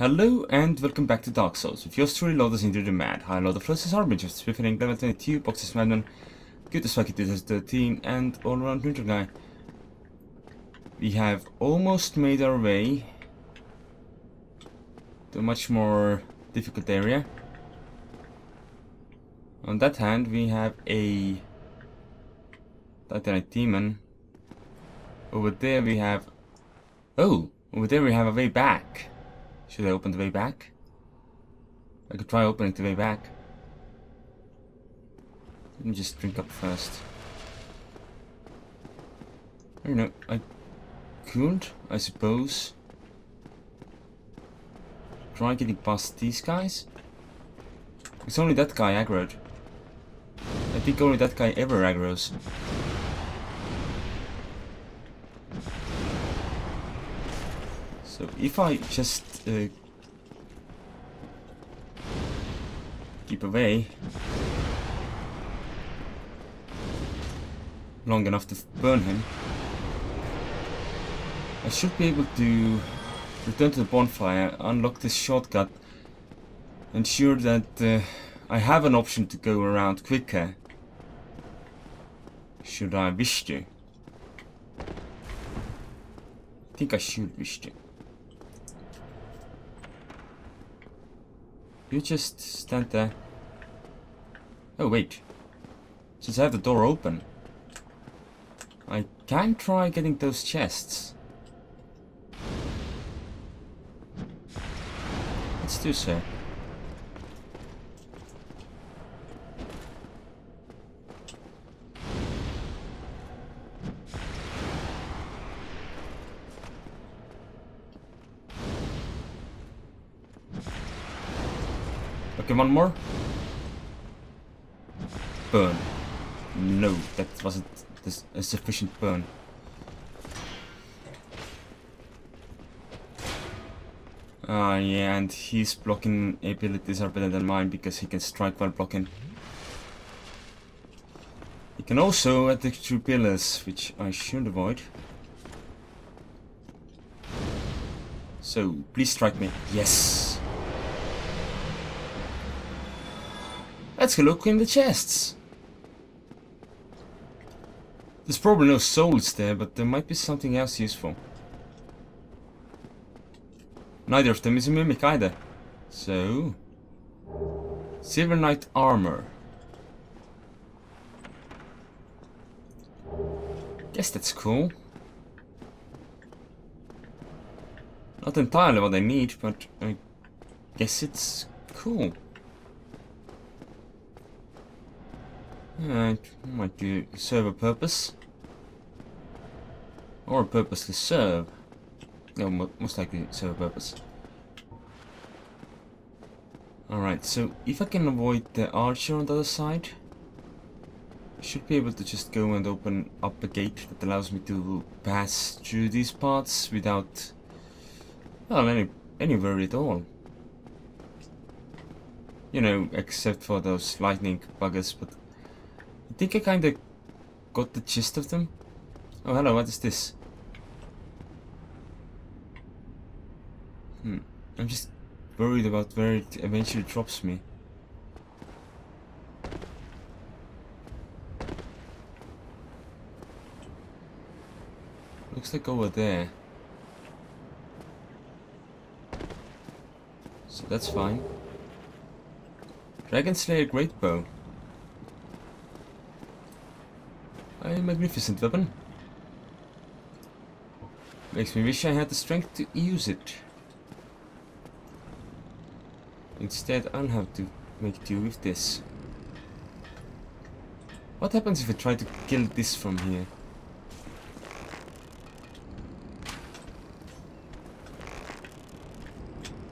Hello and welcome back to Dark Souls. With yours truly, Lotus into the Mad. High Lord of Losses Arbingers, Swiftering level 22, Boxes Madman, Good as Fuck 13, and all around neutral guy. We have almost made our way to a much more difficult area. On that hand, we have a Titanite Demon. Over there we have... Oh! Over there we have a way back. Should I open the way back? I could try opening the way back. Let me just drink up first. I don't know, I couldn't, I suppose. Try getting past these guys? It's only that guy aggroed. I think only that guy ever aggroes. So if I just keep away long enough to burn him, I should be able to return to the bonfire, unlock this shortcut, ensure that uh, I have an option to go around quicker should I wish to. I think I should wish to. You just stand there. Oh, wait. Since I have the door open, I can try getting those chests. Let's do so. One more. Burn. No, that wasn't a sufficient burn. Ah, uh, yeah, and his blocking abilities are better than mine because he can strike while blocking. He can also attack through pillars, which I should avoid. So, please strike me. Yes! Let's look in the chests. There's probably no souls there, but there might be something else useful. Neither of them is a mimic either. So... Silver Knight armor. Guess that's cool. Not entirely what I need, but I guess it's cool. Alright, might do serve a purpose. Or a purpose to serve. No, most likely serve a purpose. Alright, so if I can avoid the archer on the other side, I should be able to just go and open up a gate that allows me to pass through these parts without, well, any, any worry at all. You know, except for those lightning buggers, but I think I kind of got the gist of them. Oh, hello, what is this? Hmm. I'm just worried about where it eventually drops me. Looks like over there. So that's fine. Dragon Slayer Great Bow. A magnificent weapon. Makes me wish I had the strength to use it. Instead, I'll have to make do with this. What happens if I try to kill this from here?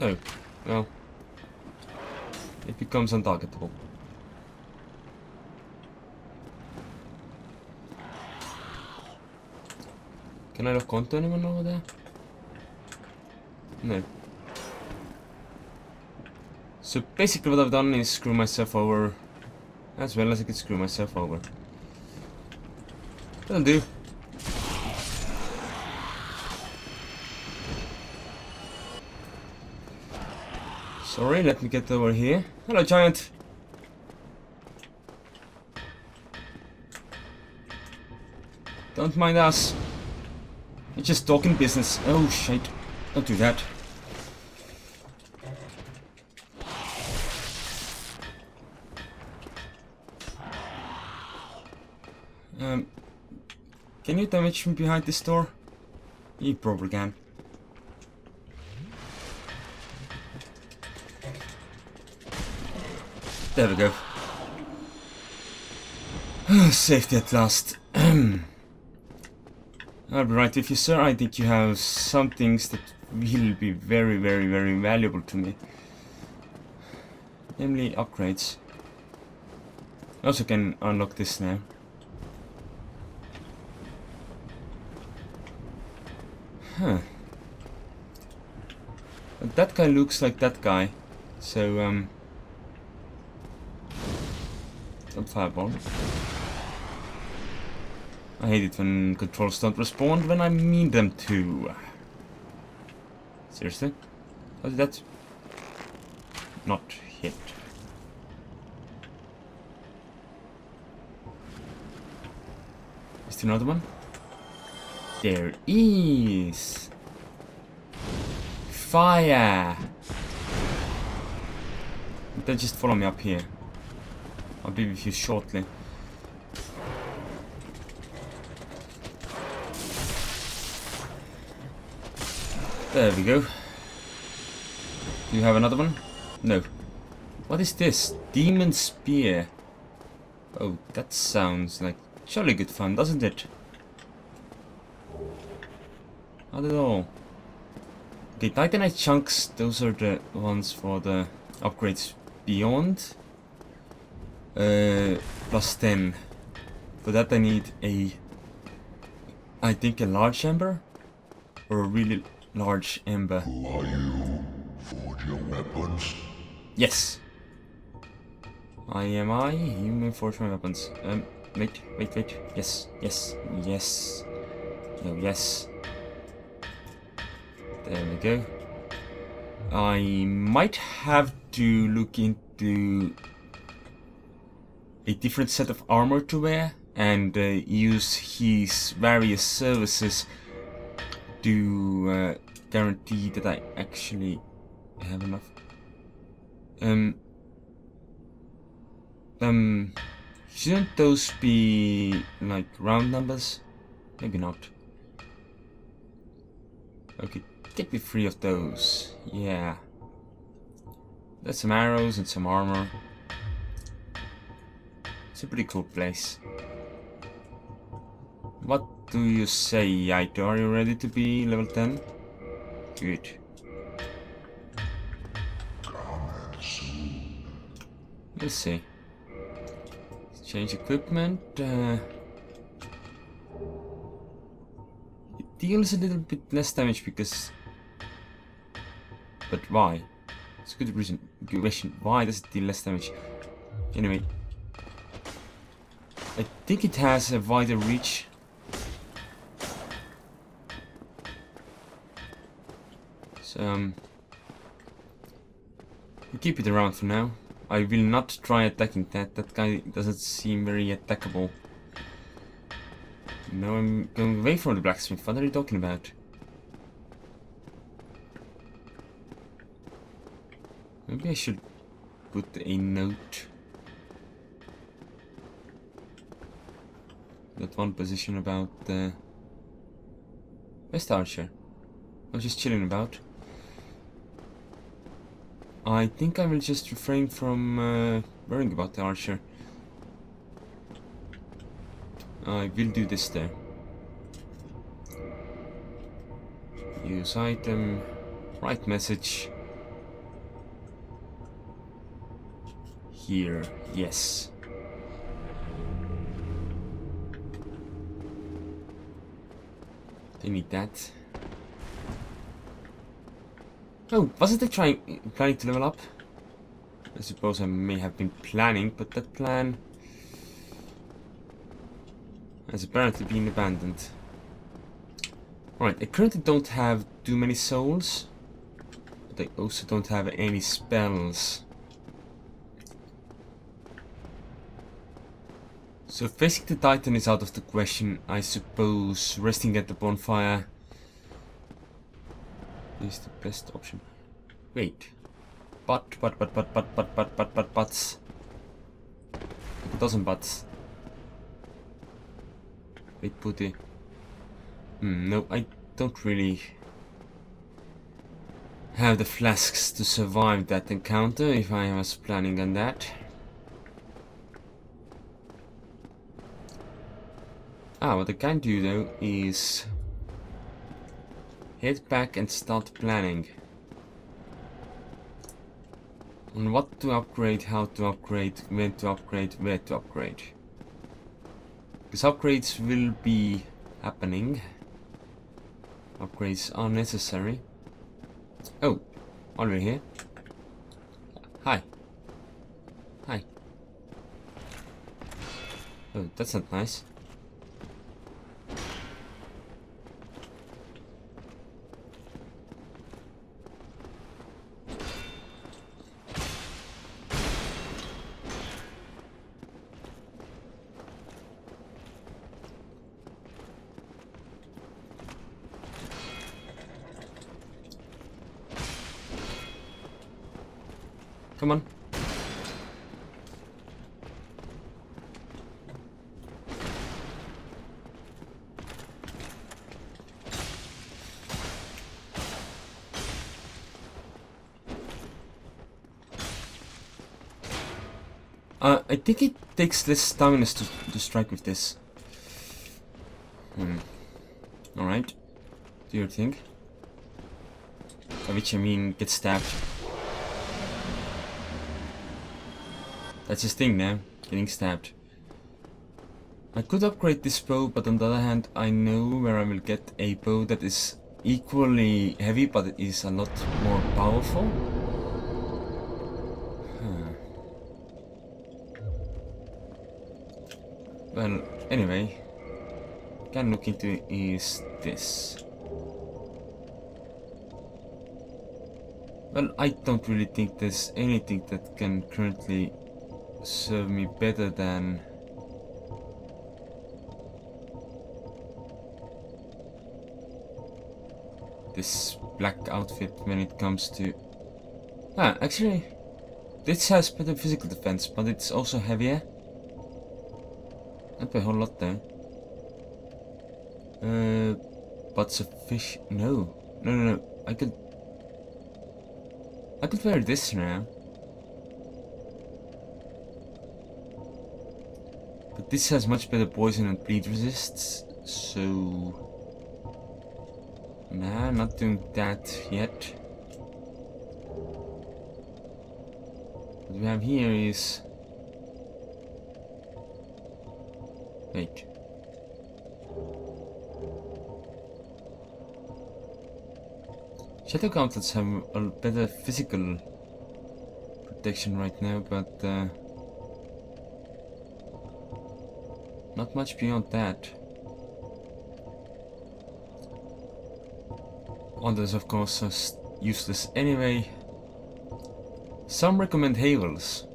Oh, well. It becomes untargetable. Can I anyone over there? No. So basically what I've done is screw myself over as well as I could screw myself over. That'll do. Sorry, let me get over here. Hello, giant. Don't mind us. You're just talking business. Oh, shit. Don't do that. Um, can you damage me behind this door? You probably can. There we go. Safety at last. I'll be right with you, sir. I think you have some things that will be very, very, very valuable to me. Namely, upgrades. Also can unlock this now. Huh. That guy looks like that guy. So, um... Don't fireball. I hate it when controls don't respond when I mean them to. Seriously? How did that not hit? Is there another one? There is! Fire! Then just follow me up here. I'll be with you shortly. There we go. Do you have another one? No. What is this? Demon Spear. Oh, that sounds like jolly good fun, doesn't it? Not at all. Okay, Titanite chunks, those are the ones for the upgrades beyond. Uh, plus 10. For that I need a... I think a large ember? Or a really large ember. Who are you? Forge your weapons? Yes. I am I. You may forge my weapons. Um, wait, wait, wait. Yes, yes, yes. No, yes. There we go. I might have to look into a different set of armor to wear and uh, use his various services to uh, guarantee that I actually have enough. Um. Um. Shouldn't those be like round numbers? Maybe not. Okay, get me three of those. Yeah. There's some arrows and some armor. It's a pretty cool place. Do you say, Yaito? Are you ready to be level 10? Good. Let's see. Let's change equipment. Uh, it deals a little bit less damage because... But why? It's a good reason. Good question. Why does it deal less damage? Anyway. I think it has a wider reach Um, we keep it around for now. I will not try attacking that. That guy doesn't seem very attackable. Now I'm going away from the blacksmith. What are you talking about? Maybe I should put a note. That one position about the West Archer. I was just chilling about. I think I will just refrain from uh, worrying about the archer. I will do this there. Use item, write message. Here, yes. They need that. Oh, wasn't I trying planning to level up? I suppose I may have been planning, but that plan has apparently been abandoned. Alright, I currently don't have too many souls, but I also don't have any spells. So facing the Titan is out of the question, I suppose. Resting at the bonfire is the best option. Wait. But, but, but, but, but, but, but, but, but, buts. A dozen buts. Wait, putty. Hmm, no, I don't really have the flasks to survive that encounter if I was planning on that. Ah, what I can do though is head back and start planning on what to upgrade, how to upgrade, when to upgrade, where to upgrade. Because upgrades will be happening. Upgrades are necessary. Oh, while here. Hi. Hi. Oh, that's not nice. Come on. Uh, I think it takes less stamina to, to strike with this. Hmm. Alright. Do your thing. By which I mean get stabbed. That's his thing now, getting stabbed. I could upgrade this bow, but on the other hand, I know where I will get a bow that is equally heavy, but it is a lot more powerful. Huh. Well, anyway, can look into is this. Well, I don't really think there's anything that can currently serve me better than this black outfit when it comes to ah actually this has better physical defense but it's also heavier. Not a whole lot though. Uh but fish no. No no no. I could I could wear this now this has much better poison and bleed resists, so... Nah, not doing that yet. What we have here is... Wait. Shadow gauntlets have a better physical protection right now, but uh, Not much beyond that. Others, of course, are useless anyway. Some recommend Havel's,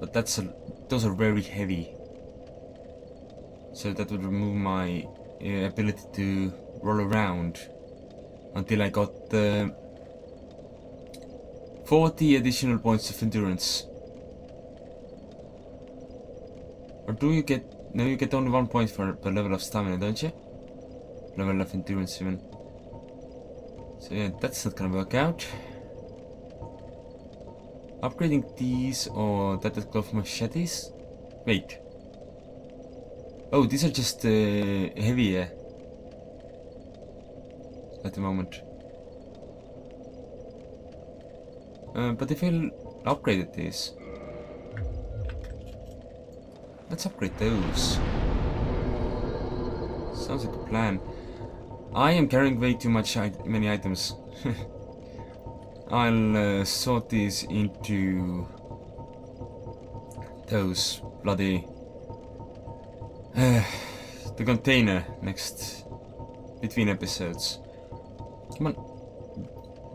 but that's a, those are very heavy. So that would remove my uh, ability to roll around until I got the 40 additional points of endurance. Or do you get no, you get only one point for per level of stamina, don't you? Level of endurance even. So yeah, that's not gonna work out. Upgrading these or that glove machetes? Wait. Oh, these are just uh, heavier at the moment. Uh, but if I upgraded these, Let's upgrade those. Sounds like a plan. I am carrying way too much many items. I'll uh, sort these into those bloody uh, the container next between episodes. Come on,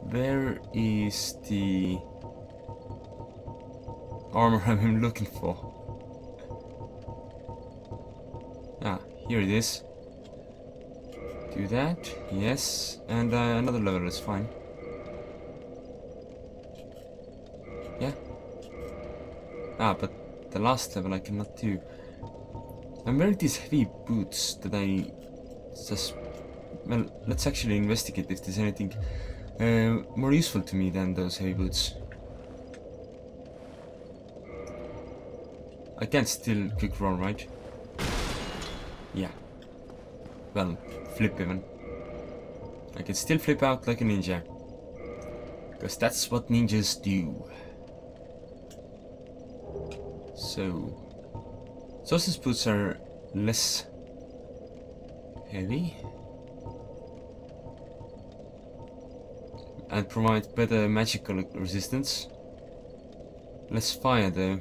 where is the armor I'm looking for? Here it is. Do that, yes, and uh, another level is fine. Yeah. Ah, but the last level I cannot do. I'm wearing these heavy boots that I just... Well, let's actually investigate if there's anything uh, more useful to me than those heavy boots. I can still quick roll, right? Yeah. Well, flip even. I can still flip out like a ninja. Because that's what ninjas do. So... Sausage boots are less heavy. And provide better magical resistance. Less fire though.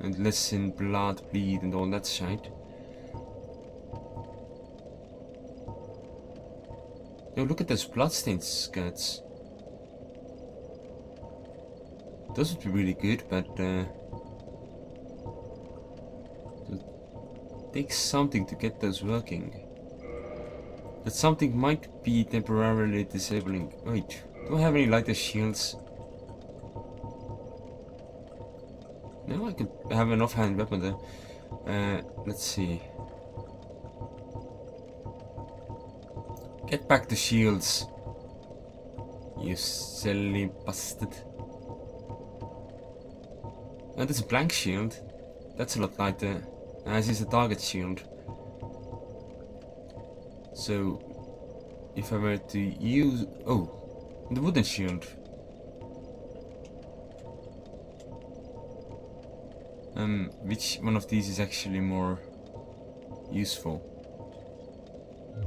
And less in blood, bleed and all that shit. Yo, look at those bloodstained skirts. Those would be really good, but uh, it takes something to get those working. That something might be temporarily disabling. Wait, do I have any lighter shields? No, I could have an offhand weapon there. Uh, let's see. Get back the shields. You silly bastard. Oh, there's a blank shield. That's a lot lighter. As is a target shield. So, if I were to use... Oh, the wooden shield. Um, which one of these is actually more useful?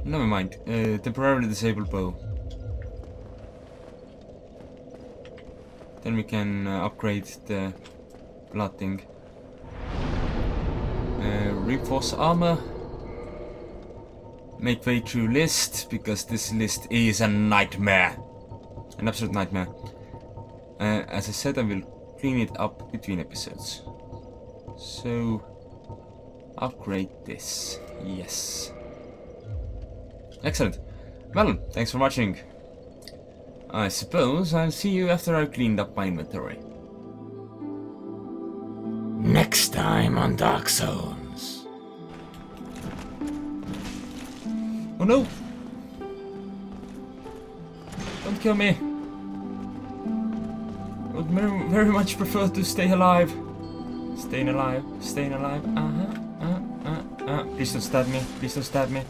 Never mind. Uh, temporarily disabled bow. Then we can uh, upgrade the blood thing. Uh, reinforce armor. Make way through list, because this list is a nightmare. An absolute nightmare. Uh, as I said, I will clean it up between episodes. So, upgrade this. Yes. Excellent. Well, thanks for watching. I suppose I'll see you after I've cleaned up my inventory. Next time on Dark Souls. Oh no! Don't kill me! I would very, very much prefer to stay alive. Staying alive, staying alive. Uh huh, uh, uh, uh. Please don't stab me, please don't stab me.